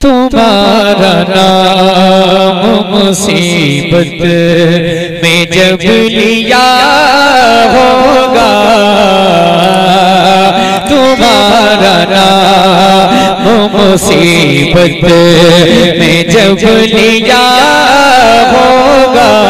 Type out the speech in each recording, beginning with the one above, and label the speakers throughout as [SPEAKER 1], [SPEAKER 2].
[SPEAKER 1] तुम्हारा नाम मुसीबत में जब लिया होगा। तुम्हारा नाम मुसीबत में जब लिया होगा।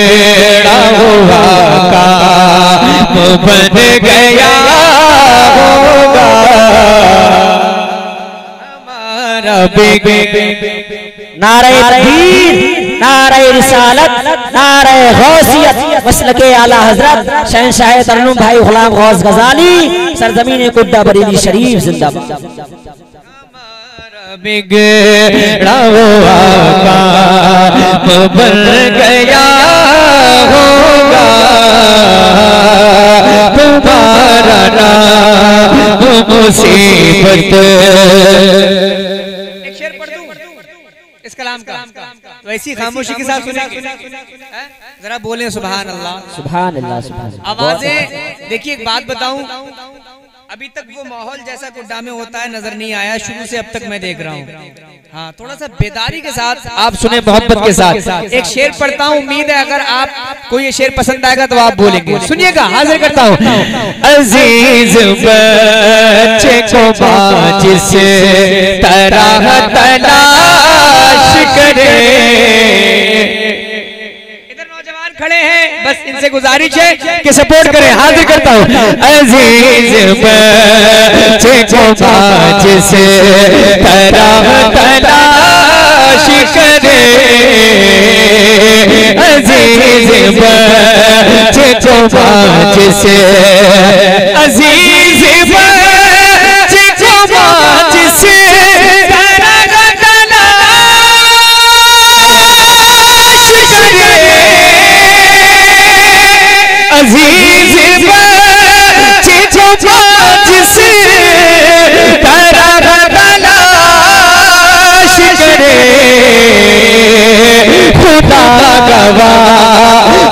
[SPEAKER 1] बन गया होगा। हमारा
[SPEAKER 2] नारे नारे रिसालत नारे गौसियत मसल के आला हज़रत शहनशाह तरनुम भाई गुलाम गौस गजाली सरजमीन कुड्डा बरेली शरीफ जिंदाबाद।
[SPEAKER 1] बिगड़ा हुआ बन गया होगा। तुम्हारा नाम मुसीबत।
[SPEAKER 3] एक शेर पढ़ दूँ? इस कलाम का। तो ऐसी खामोशी के साथ सुनेंगे। जरा बोले सुबहान अल्लाह
[SPEAKER 2] सुभान अल्लाह सुभान अल्लाह।
[SPEAKER 3] आवाज़ें देखिए एक बात बताऊँ। अभी तक वो माहौल जैसा गुड्डा में होता है नज़र नहीं आया। शुरू से अब तक मैं देख रहा हूँ। हाँ थोड़ा सा बेदारी के साथ आप सुने मोहब्बत के साथ। एक शेर पढ़ता हूँ उम्मीद है अगर आप को ये शेर पसंद आएगा तो आप बोलेंगे। सुनिएगा हाजिर करता हूँ।
[SPEAKER 1] अज़ीज़ बच्चे को जिसे तरह तलाश करे।
[SPEAKER 3] बस इनसे गुजारिश है कि सपोर्ट करें। हाजिर करता हूँ।
[SPEAKER 1] अज़ीज़ जिसे तलाश करे। अज़ीज़ बच्चे को अज़ीज़ बच्चे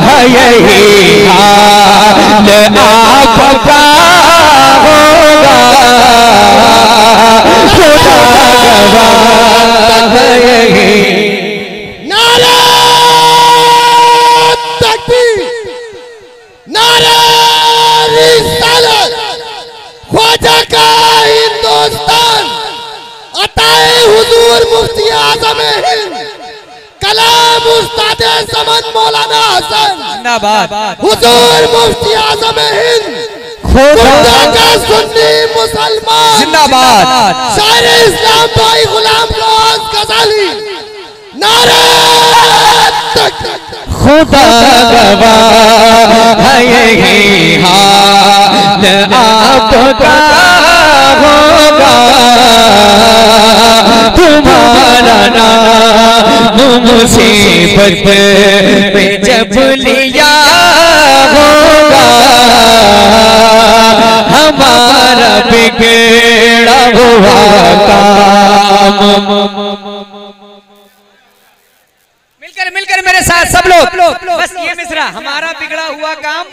[SPEAKER 1] है यही हाल आपका होगा। खुदा गवाह यही
[SPEAKER 4] हुजूर मुफ्ती आज़म हिंद। कलाम उस्ताद समन मौलाना हसन
[SPEAKER 3] जिंदाबाद
[SPEAKER 4] हुजूर मुफ्ती आज़म हिंद खुदा का सुन्नी मुसलमान
[SPEAKER 3] जिंदाबाद
[SPEAKER 4] शायर इस्लाम भाई गुलाम गौस गजाली नारे तकबीर
[SPEAKER 1] खुदा गवाह है यही हाल आपका होगा तुम्हारा नाम मुसीबत में जब लिया होगा हमारा बिगड़ा हुआ काम
[SPEAKER 3] मिलकर मिलकर मेरे साथ सब लोग। बस ये मिश्रा हमारा बिगड़ा हुआ काम।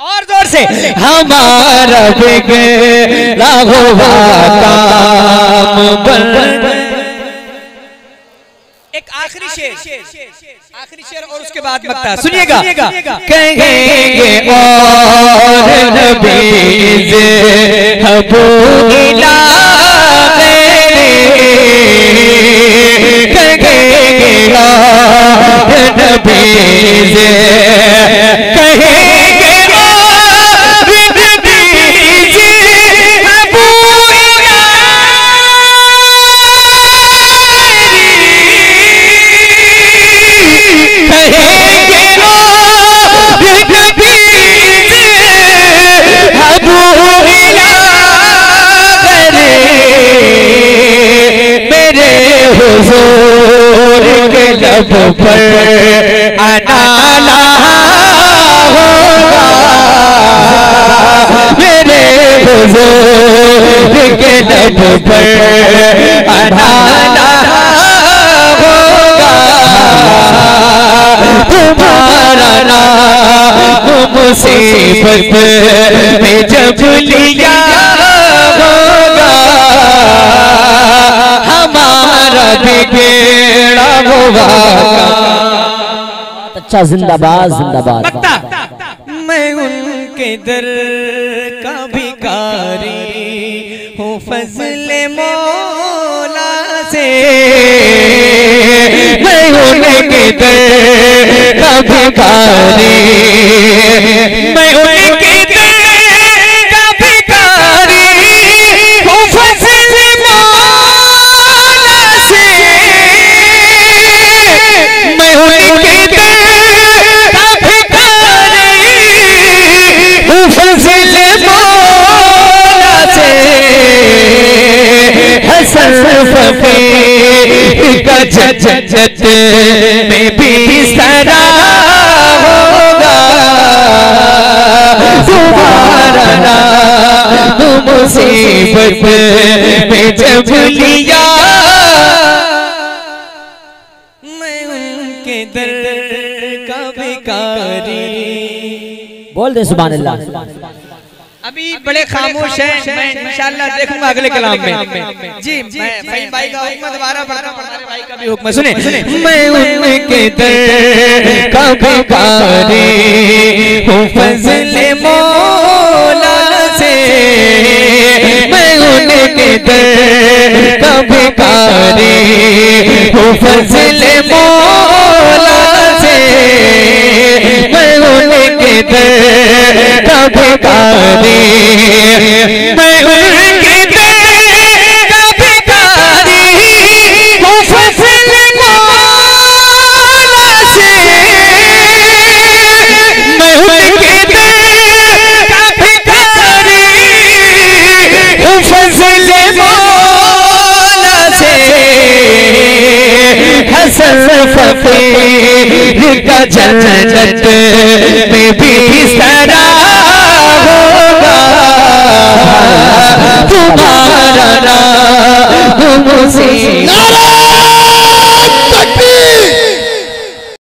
[SPEAKER 3] और ज़ोर से।
[SPEAKER 1] हमारा बिगड़ा हुआ काम। बन।
[SPEAKER 3] एक आखिरी शेर। आखिरी शेर। और उसके बाद मकता सुनिएगा।
[SPEAKER 1] कहेंगे और नबी हबूला हबू कहेंगे और नबी के पर अनाला होगा मेरे हुजूर के लब पर अनाला होगा तुम्हारा नाम मुसीबत में जब लिया होगा हमारा बिगड़ा हुआ
[SPEAKER 2] अच्छा जिंदाबाद जिंदाबाद।
[SPEAKER 3] मैं उनके दर का भिखारी हूँ फजल मौला से।
[SPEAKER 1] मैं उनके दर का भिखारी मुसीबत में जब लिया
[SPEAKER 3] मैं उनके दर का भिखारी।
[SPEAKER 2] बोल दे सुबह अल्लाह
[SPEAKER 3] अभी बड़े खामोश हैं मैं इंशाल्लाह देखूँगा अगले कलाम में। जी मैं भाई का हुक्म दोबारा पढ़ना पड़ता है भाई का भी हुक्म। सुने
[SPEAKER 1] मैं उनके दर का भिखारी हूँ फजल मौला मैं के दर कभी कारी फजल मौला से। मैं के दर का जन्नत में भी सरा होगा तुम्हारा नाम मुसीबत